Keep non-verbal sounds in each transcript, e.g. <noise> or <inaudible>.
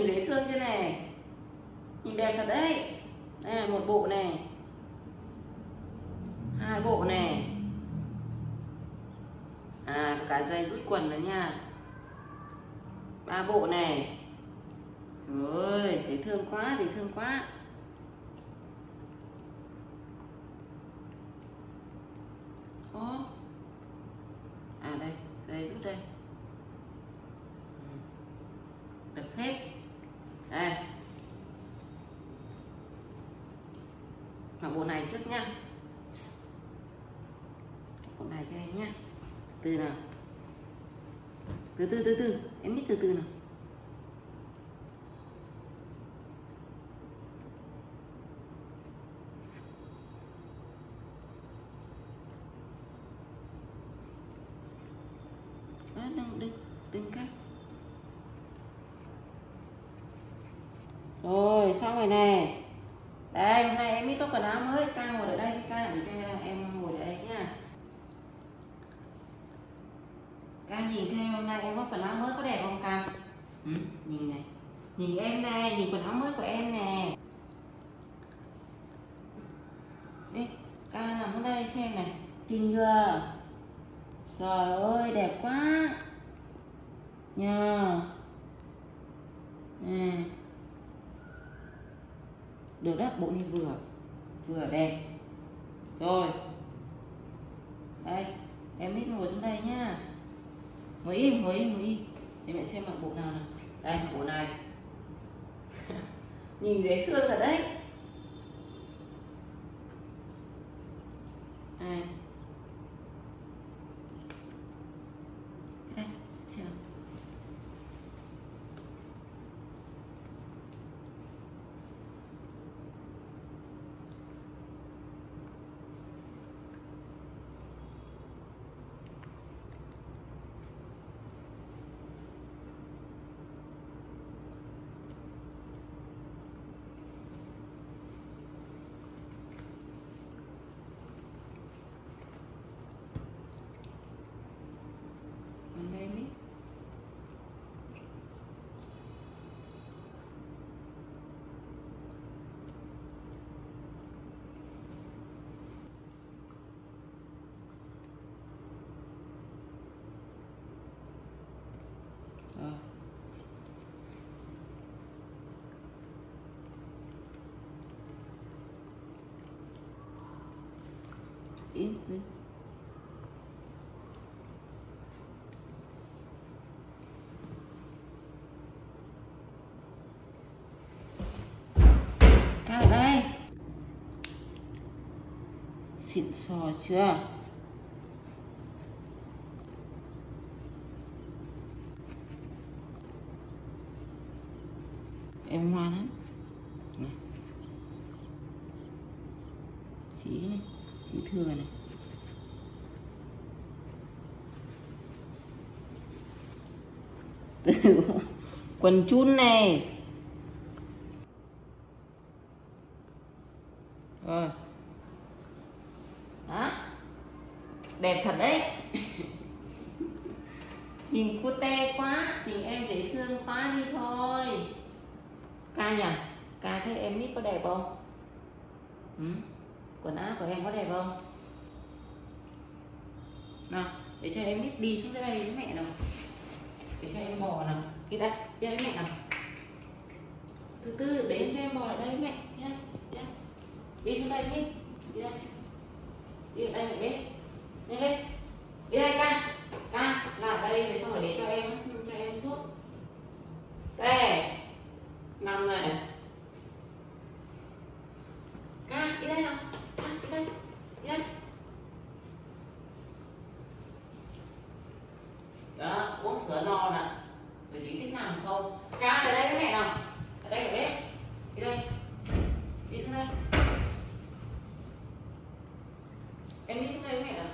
nhìn dễ thương chưa này. Nhìn đẹp thật đấy. Đây là một bộ này. Hai bộ này. À, cả dây rút quần nữa nha. Ba bộ này. Trời ơi, dễ thương quá, dễ thương quá. Ô À đây, dây rút đây Ừ. Tập phép Đây Mặc nhá, này trước này cho em nhá Từ nào? Từ từ từ từ. Em biết từ từ nào. Đừng, đừng, đừng cắt. Rồi, xong rồi này. Đây, hôm nay em mới có quần áo mới Ca ngồi ở đây. Đi Ca để cho em ngồi ở đây nha. Ca nhìn xem hôm nay em có quần áo mới có đẹp không Ca? Ừ, Nhìn này. Nhìn em này, nhìn quần áo mới của em nè. Đây, Ca nằm ở đây xem này. Xinh chưa? Trời ơi đẹp quá. Nha à. Được đấy bộ này vừa. Vừa đẹp. Rồi. Đây, Em biết ngồi xuống đây nhá. Ngồi im ngồi im ngồi im. Thì mẹ xem mặc bộ nào nào. Đây, mặc bộ này. <laughs> Nhìn dễ thương rồi đấy. À. Đây, xem nào. Còn đây biết rồi. Im đi. Ca đây Xịn sò chưa Em ngoan lắm này. Chỉ này Chỉ thừa này. <laughs> Quần chun này. Rồi. Đó. Đẹp thật đấy. <laughs> Nhìn cute quá, Nhìn em dễ thương quá đi thôi. Ca nhỉ? Ca thấy em nít có đẹp không? Ừ? Quần áo của em có đẹp không? Nào, Để cho em biết đi xuống dưới đây với mẹ nào. Để cho em bò nào. Đi đây Đi đây với mẹ nào. Từ từ, để cho em bò ở đây với mẹ nhé Đi xuống đây đi đi đây. Đi ở đây mẹ biết. Nhanh lên. Đi đây, ca. Ca làm đây rồi xong rồi để cho em cho em suốt. Đây. Nằm này ở đây với mẹ nào ở đây ở bếp đi đây đi xuống đây em đi xuống đây với mẹ nào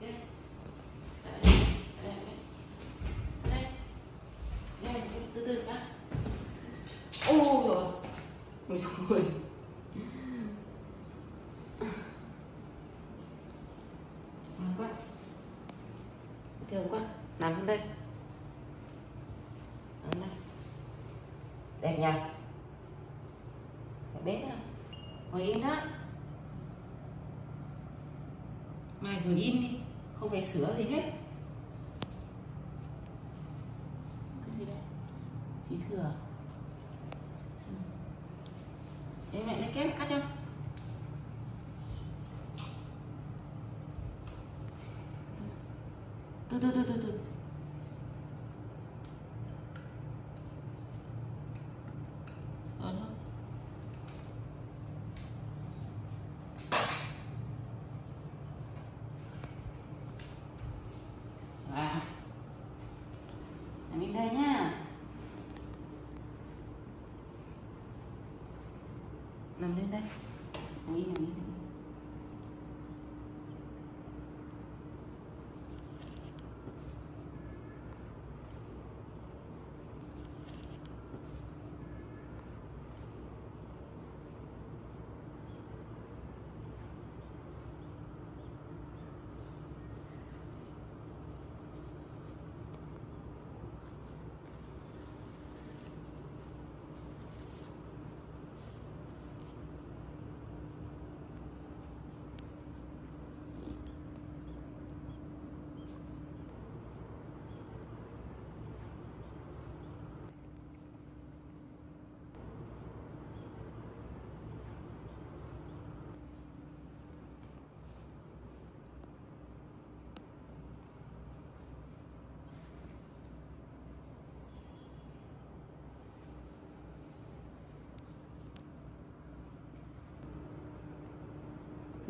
Đi đây. Ở đây, ở đây, ở đây. Ở đây, từ từ đã. Ôi rồi. Ôi trời Ngon quá. Thương quá. Nằm xuống đây. Nằm xuống đây. Đẹp nhỉ? Đẹp bếp nào. Ngồi im đó. Mai vừa im đi. Không phải sửa gì hết. Cái gì đây? chỉ thừa. em mẹ lấy kép cắt cho từ từ từ từ từ Ờ, thôi. À. Nằm bên đây nhá. Nằm lên đây. Nằm đi, nằm đi.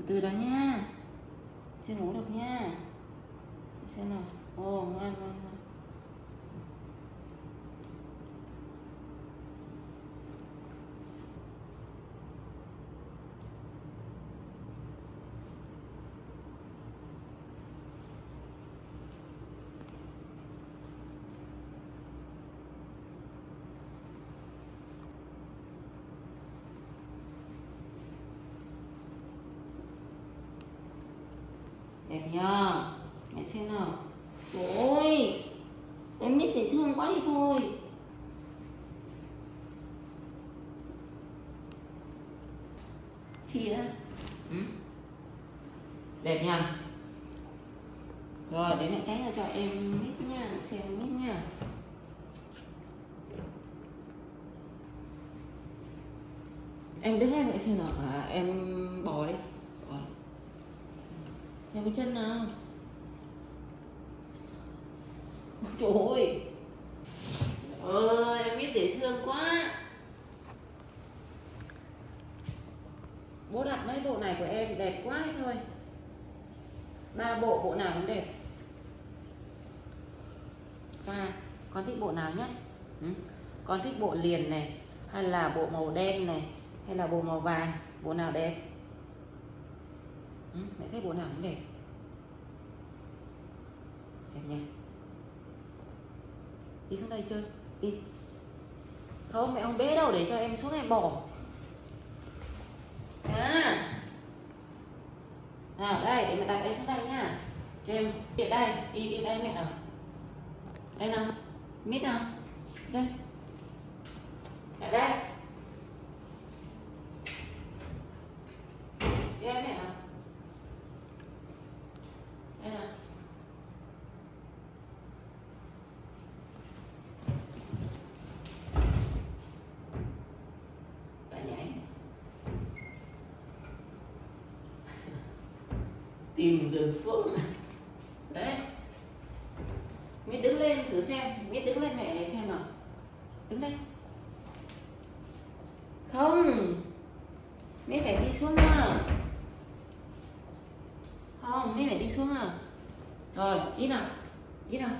Từ đó nha. Chưa ngủ được nha. Xem nào. Ồ ngoan ngoan ngoan đẹp nhờ. Mẹ xem nào. Ôi em biết dễ thương quá đi thôi. Chia ừ. đẹp nha rồi để mẹ tránh ra cho em mít nha xem mít nha. Em đứng em mẹ xem nào. À, em bò đi xem cái chân nào. <laughs> Trời ơi. Ơi em biết dễ thương quá. Bố đặt mấy bộ này của em đẹp quá đấy thôi. Ba bộ bộ nào cũng đẹp. À con thích bộ nào nhất? Ừ? con thích bộ liền này hay là bộ màu đen này hay là bộ màu vàng? Bộ nào đẹp ừ? mẹ thấy bộ nào cũng đẹp. Đẹp nha đi xuống đây chơi, đi. Không mẹ không bế đâu, để cho em xuống em bỏ. À. Nào, đây, để mẹ đặt em xuống đây nhá cho em, đi đây, đi đi đây mẹ nào. Đây nào mít nào. Đây. Ở đây đi đây mẹ nào đây nào Lại nhảy tìm đường xuống. Đấy. Mít đứng lên thử xem. Mít đứng lên mẹ này xem nào. Đứng lên không. Mẹ phải đi xuống à không mẹ phải đi xuống à rồi đi nào? Đi nào?